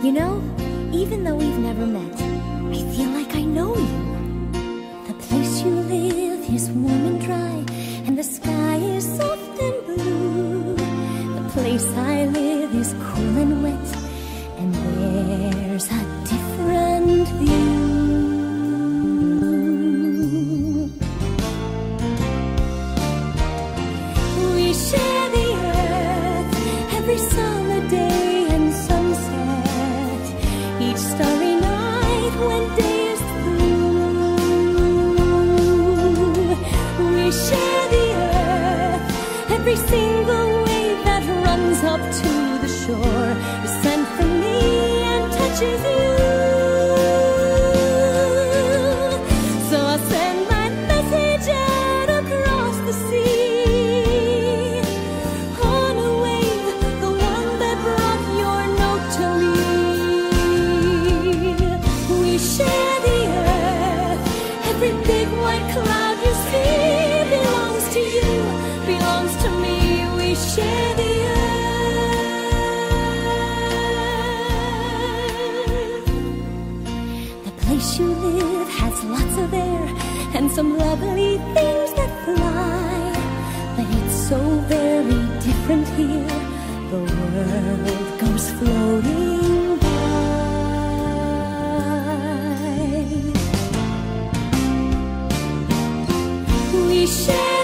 You know, even though we've never met, I feel like I up to the shore is sent from me and touches you. We share the earth, every big white cloud you see belongs to you, belongs to me. We share the earth. The place you live has lots of air and some lovely things that fly. But it's so very different here. The world goes floating share.